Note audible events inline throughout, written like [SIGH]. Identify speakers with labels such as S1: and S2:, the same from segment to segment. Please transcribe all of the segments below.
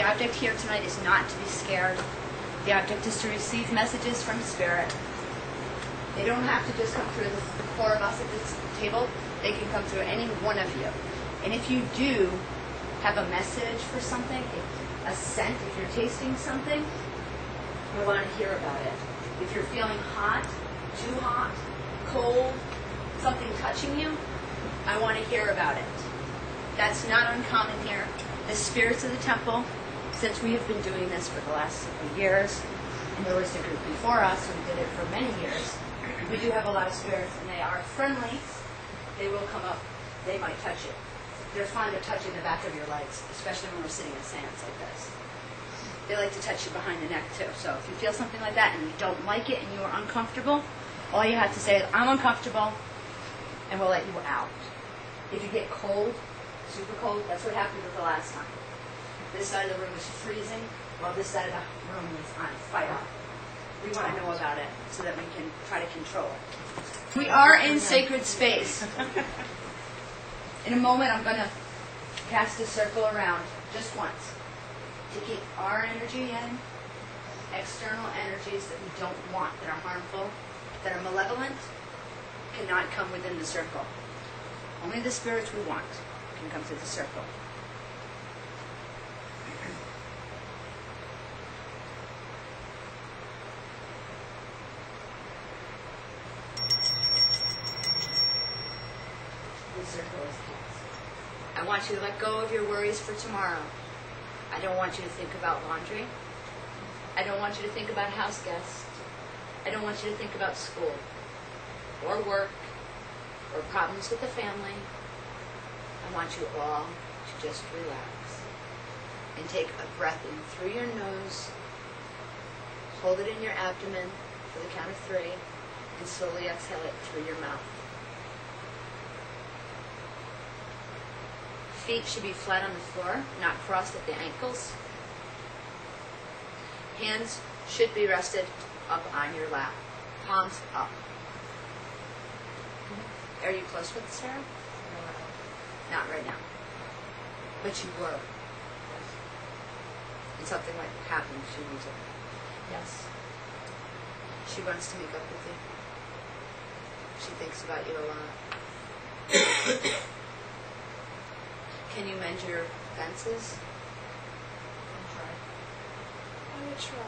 S1: The object here tonight is not to be scared. The object is to receive messages from Spirit. They don't have to just come through the four of us at this table. They can come through any one of you. And if you do have a message for something, a scent, if you're tasting something, I want to hear about it. If you're feeling hot, too hot, cold, something touching you, I want to hear about it. That's not uncommon here. The spirits of the temple, since we have been doing this for the last several years, and there was a group before us who did it for many years, we do have a lot of spirits, and they are friendly. They will come up. They might touch you. They're fond of touching the back of your legs, especially when we're sitting in sands like this. They like to touch you behind the neck too. So if you feel something like that and you don't like it and you are uncomfortable, all you have to say is, I'm uncomfortable, and we'll let you out. If you get cold, super cold, that's what happened with the last time. This side of the room is freezing, while this side of the room is on fire. We want to know about it so that we can try to control it. We are in sacred space. In a moment, I'm going to cast a circle around just once to keep our energy in, external energies that we don't want, that are harmful, that are malevolent, cannot come within the circle. Only the spirits we want can come through the circle. The circle is cast. I want you to let go of your worries for tomorrow. I don't want you to think about laundry. I don't want you to think about house guests. I don't want you to think about school or work or problems with the family. I want you all to just relax and take a breath in through your nose, hold it in your abdomen for the count of three, and slowly exhale it through your mouth. Feet should be flat on the floor, not crossed at the ankles. Hands should be rested up on your lap, palms up. Are you close with Sarah? Not right now. But you were. And something like happened, she needs it. Yes. She wants to make up with you. She thinks about you a lot. Can you mend your fences?
S2: I would try.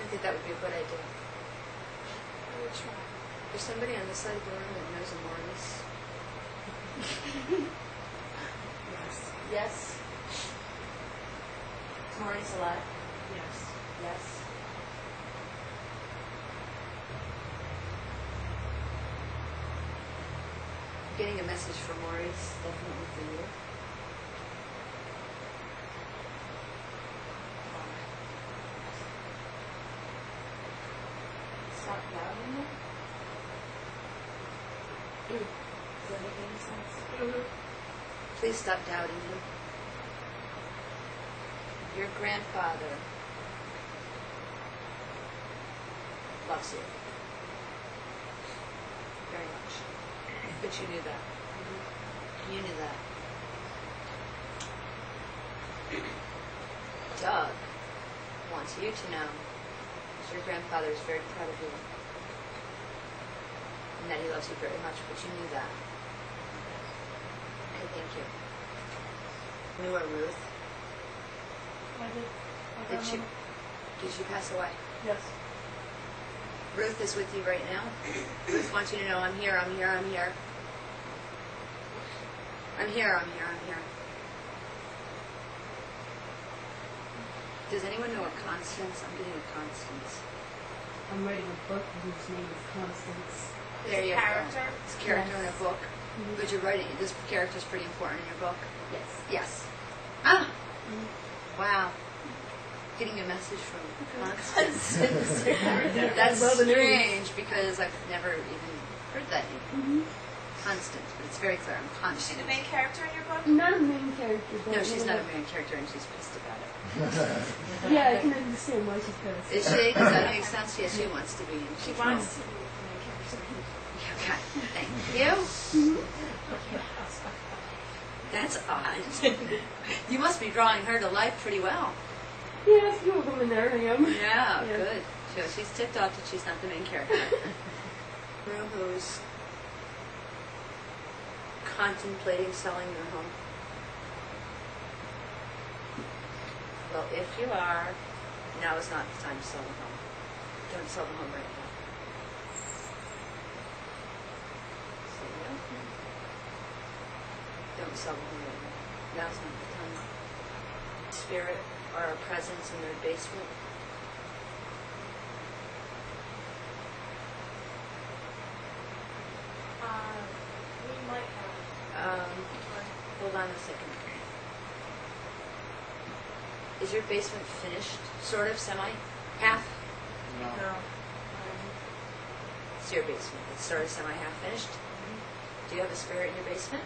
S1: I think that would be a good idea.
S2: I would try.
S1: There's somebody on this side of the room that knows a Morris.
S2: Yes.
S1: Yes. Is Maurice alive?
S2: Yes.
S1: Yes. Getting a message from Maurice, definitely for you.
S2: Does that make any sense?
S1: Please stop doubting him. Your grandfather loves you very much. But you knew that. Mm-hmm. You knew that. Doug wants you to know that your grandfather is very proud of you. And that he loves you very much, but you knew that. Okay, thank you. Knew a Ruth.
S2: I did. I
S1: Did she,
S2: remember.
S1: did she pass away?
S2: Yes.
S1: Ruth is with you right now. Ruth wants you to know I'm here, I'm here, I'm here. I'm here, I'm here, I'm here. Does anyone know a Constance? I'm getting a Constance.
S3: I'm writing a book whose name is Constance.
S1: There you
S2: Character?
S1: go. It's a character in a
S3: Yes.
S1: book. Mm-hmm. But you're writing, this character's pretty important in your book.
S3: Yes.
S1: Yes. Ah! Mm-hmm. Wow. Getting a message from Constance. [LAUGHS] [LAUGHS] That's
S3: Well, the news.
S1: strange because I've never even heard that name. Mm-hmm. Constance, but it's very clear. I'm
S2: Is she
S1: Constance.
S2: the main character in your book?
S3: Not a main character, but
S1: No, she's not a main character and she's pissed about it. [LAUGHS]
S3: Yeah, I can understand why she's pissed.
S1: Is she? Does that make sense? Yes, she wants to be. in
S2: She wants to be the main character.
S1: Okay, thank you. That's odd. [LAUGHS] you must be drawing her to life pretty well.
S3: Yeah, a few of them in there, I am.
S1: Yeah,
S3: Yeah.
S1: good. So she's tipped off that she's not the main character. [LAUGHS] Room who's contemplating selling their home. Well, if you are, now is not the time to sell the home. Don't sell the home right now. Say no. Don't sell the home right now. Now's not the time. Spirit or a presence in their basement.
S2: Uh, we might have.
S1: Um, hold on a second. Is your basement finished, sort of, semi, half?
S2: No. Um,
S1: It's your basement. It's sort of semi, half finished. Do you have a spirit in your basement?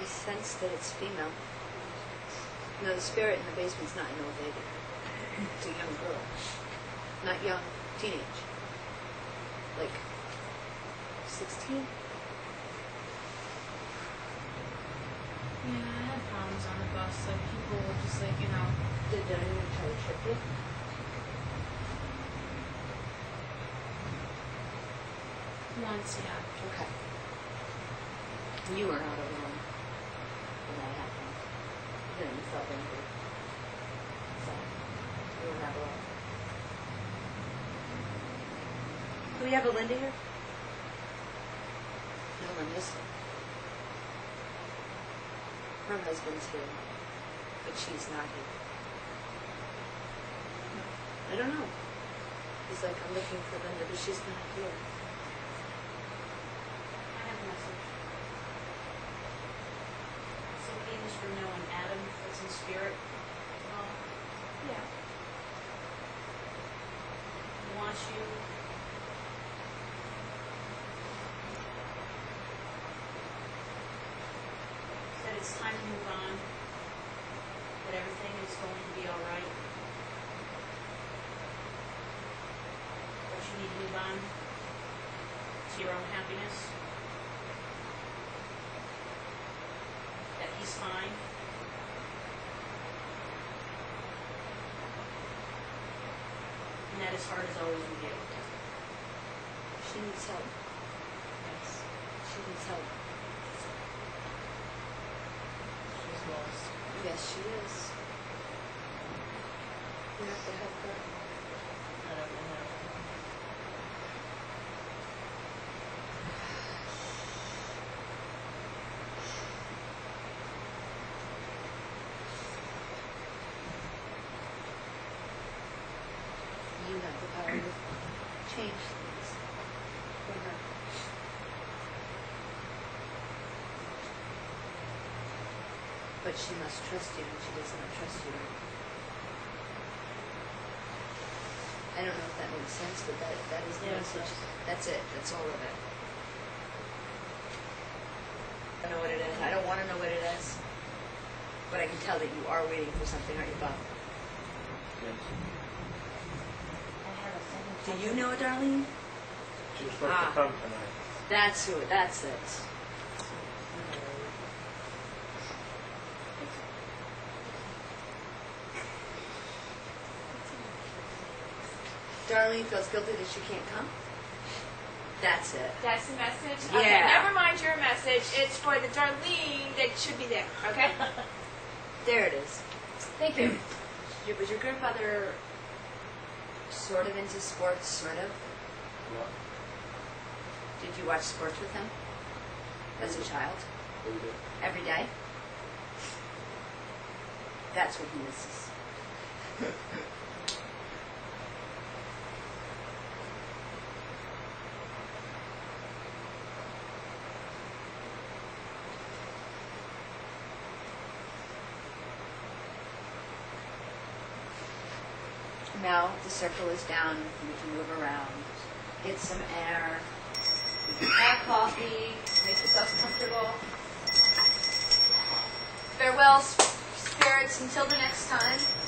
S1: I sense that it's female. No, the spirit in the basement's not an old lady. It's a young girl. Not young, teenage. Like 16?
S2: Yeah, I had problems on the bus. Like people were just like, you know,
S1: Did anyone try to trip you?
S2: once, yeah.
S1: Okay. You were not alone when that happened. You know, you felt angry. So, you were not alone. Do we have a Linda here? No, Linda's. Her husband's here, but she's not here. I don't know. He's like, I'm looking for Linda, but she's not here.
S2: I have a message. So Aiden's for knowing Adam that's in spirit. Um, yeah. He wants you. That it's time to move on. That everything is going to be all right. But you need to move on to your own happiness. That he's fine. And that his heart is always with you.
S1: She needs help.
S2: Yes.
S1: She needs help.
S2: She's lost.
S1: Yes, she is. You have to help her.
S2: I don't know.
S1: You have the power to change things for her. But she must trust you, and she does not trust you. I don't know if that makes sense, but that, that is the
S2: Yeah,
S1: message.
S2: does.
S1: That's it, that's all of it. I don't know what it is, I don't wanna know what it is, but I can tell that you are waiting for something, aren't you, Bob? Yes. Do you know it, Darlene?
S4: She was supposed
S1: Ah.
S4: to come tonight.
S1: That's who, that's it. Darlene feels guilty that she can't come? That's it.
S5: That's the message?
S1: Yeah.
S5: Okay, never mind your message. It's for the Darlene that should be there, okay? [LAUGHS]
S1: There it is.
S5: Thank you. [CLEARS THROAT]
S1: Your- Was your grandfather sort of into sports, sort of?
S4: What?
S1: Did you watch sports with him as a mm-hmm. child?
S4: Who did?
S1: Every day? That's what he misses. [LAUGHS] Now the circle is down, you can move around, get some air, have coffee, make yourself comfortable. Farewell, spirits, until the next time.